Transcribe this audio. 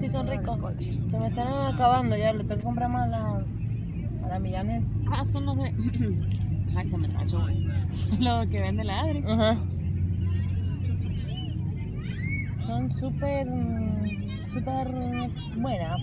Sí, son ricos. Se me están acabando ya, le tengo que comprar más a la, a la. Ah, son los de. Ay, se me rayó. Son los que vende la Adri. Ajá. Son súper, mm, súper buenas.